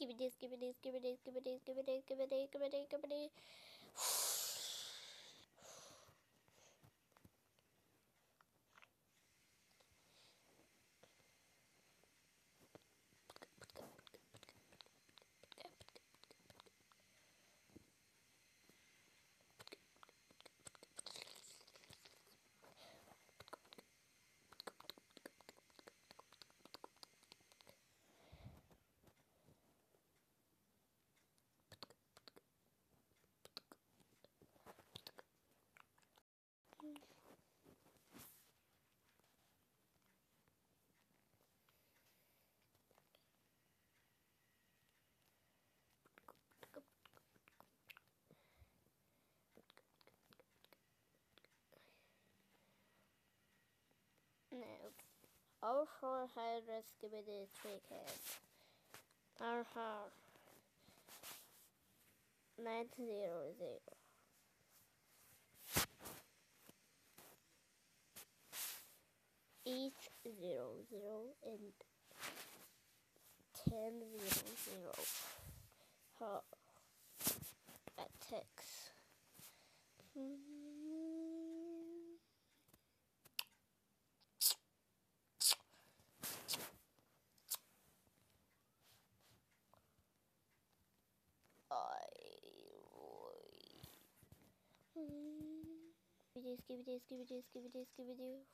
skibbity, skibbity, skibbity, skibbity, skibbity, skibbity, skibbity, skibbity. All four hundreds committed tickets. Our heart. 900. Eight zero zero and ten zero zero. Her attacks. Mm -hmm. Scooby-Doo, Scooby-Doo, Scooby-Doo, Scooby-Doo,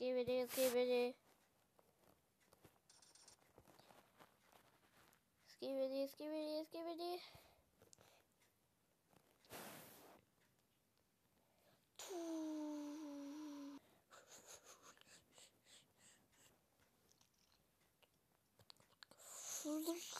Give it! Give it! Give it! Skibidi, skibidi. Skibidi,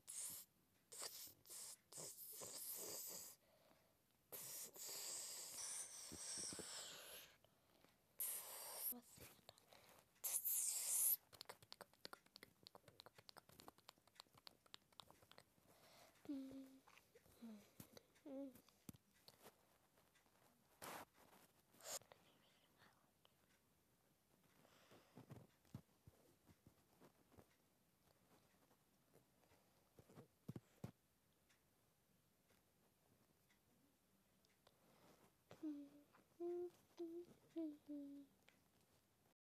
嗯嗯嗯嗯